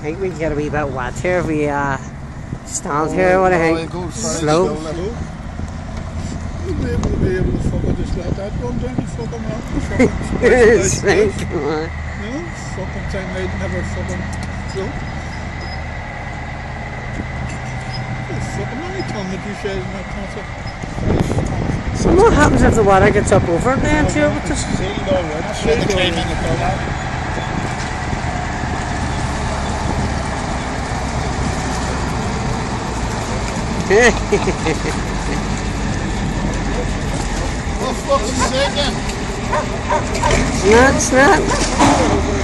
I think we get a wee bit wet here if we uh, stand here. What do you think? Slow. You'll be able to be able to fucking just let that run down the fucking rock. Fucking It's nice, like, come on. No, fucking time they'd never fucking float. Oh, fucking many ton that you says in that concept. So what happens if the water gets up over it then too? What does- Sealed already. Sealed came already. the. Oh, fucking second. It's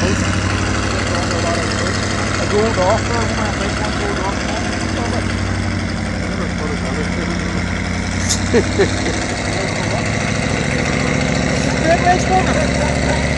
I rolled off Ik a moment, I think one rolled off. Good race, Walker.